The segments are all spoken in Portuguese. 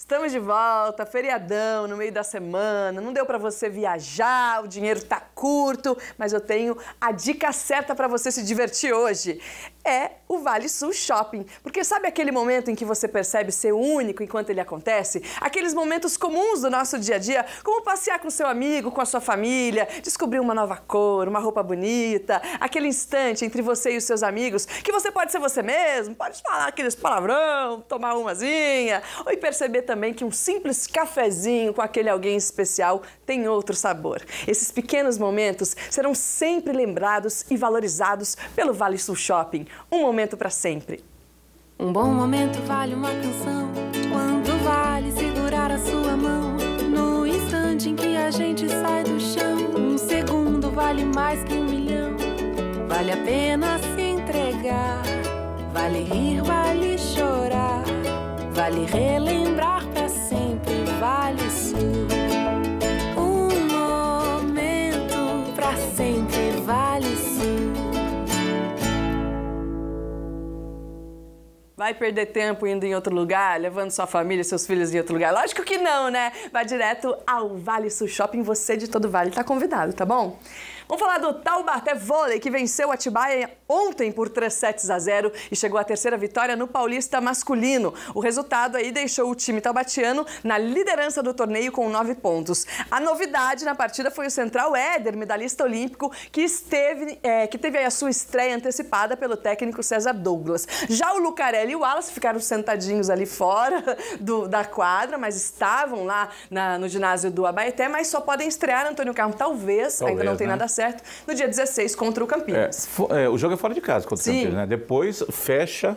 Estamos de volta, feriadão no meio da semana. Não deu para você viajar, o dinheiro tá curto, mas eu tenho a dica certa para você se divertir hoje. É o Vale Sul Shopping. Porque sabe aquele momento em que você percebe ser único enquanto ele acontece? Aqueles momentos comuns do nosso dia a dia, como passear com seu amigo, com a sua família, descobrir uma nova cor, uma roupa bonita, aquele instante entre você e os seus amigos, que você pode ser você mesmo, pode falar aqueles palavrão, tomar umazinha, ou perceber também que um simples cafezinho com aquele alguém especial tem outro sabor. Esses pequenos momentos serão sempre lembrados e valorizados pelo Vale Sul Shopping. Um momento para sempre. Um bom momento vale uma canção. Quando vale segurar a sua mão. No instante em que a gente sai do chão. Um segundo vale mais que um milhão. Vale a pena se entregar. Vale rir, vale chorar. Vale relembrar Vai perder tempo indo em outro lugar, levando sua família, seus filhos em outro lugar? Lógico que não, né? Vai direto ao Vale Sul Shopping. Você de todo Vale tá convidado, tá bom? Vamos falar do Taubaté Vôlei, que venceu o Atibaia ontem por 3 sets a 0 e chegou à terceira vitória no Paulista masculino. O resultado aí deixou o time taubatiano na liderança do torneio com 9 pontos. A novidade na partida foi o central Éder, medalhista olímpico, que, esteve, é, que teve a sua estreia antecipada pelo técnico César Douglas. Já o Lucarelli e o Wallace ficaram sentadinhos ali fora do, da quadra, mas estavam lá na, no ginásio do Abaeté, mas só podem estrear Antônio Carlos, talvez, talvez ainda não tem né? nada certo certo, no dia 16 contra o Campinas. É, é, o jogo é fora de casa contra Sim. o Campinas, né? Depois fecha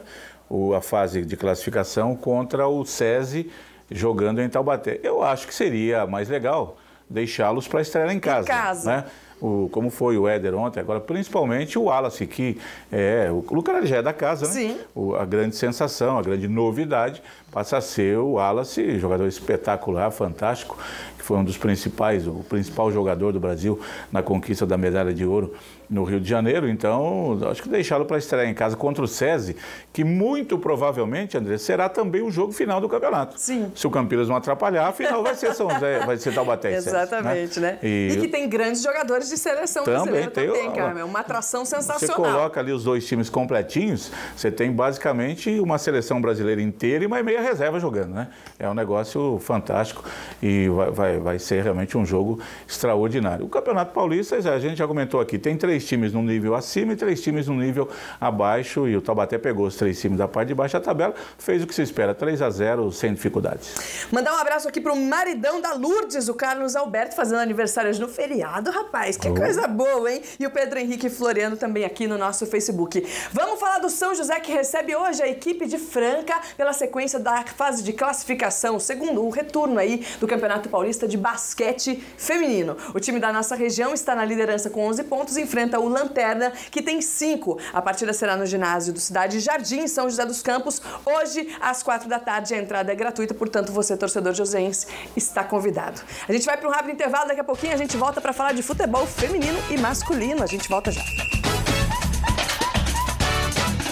o, a fase de classificação contra o SESI jogando em Taubaté. Eu acho que seria mais legal deixá-los para estrear em casa. Em casa. Né? O, como foi o Éder ontem, agora principalmente o Wallace, que é, o Lucas já é da casa, né? Sim. O, a grande sensação, a grande novidade passa a ser o Wallace, jogador espetacular, fantástico, que foi um dos principais, o principal jogador do Brasil na conquista da medalha de ouro no Rio de Janeiro. Então, acho que deixá-lo para estrear em casa contra o SESI, que muito provavelmente, André, será também o jogo final do campeonato. Sim. Se o Campinas não atrapalhar, a final vai ser São José, vai ser Taubaté e Exatamente, né? né? E... e... que tem grandes jogadores de seleção também, brasileira tem, também, cara. É uma atração sensacional. Você coloca ali os dois times completinhos, você tem basicamente uma seleção brasileira inteira e uma meia reserva jogando, né? É um negócio fantástico e vai, vai, vai ser realmente um jogo extraordinário. O Campeonato Paulista, a gente já comentou aqui, tem três times num nível acima e três times num nível abaixo e o Taubaté pegou os três times da parte de baixo da tabela, fez o que se espera, 3 a 0 sem dificuldades. Mandar um abraço aqui pro maridão da Lourdes, o Carlos Alberto, fazendo aniversário no feriado, rapaz, que oh. coisa boa, hein? E o Pedro Henrique Floriano também aqui no nosso Facebook. Vamos falar do São José que recebe hoje a equipe de Franca pela sequência da fase de classificação, segundo o retorno aí do Campeonato Paulista de Basquete Feminino. O time da nossa região está na liderança com 11 pontos e enfrenta o Lanterna, que tem 5. A partida será no ginásio do Cidade Jardim, em São José dos Campos, hoje às 4 da tarde. A entrada é gratuita, portanto, você, torcedor joseense, está convidado. A gente vai para um rápido intervalo, daqui a pouquinho a gente volta para falar de feminino e masculino. A gente volta já.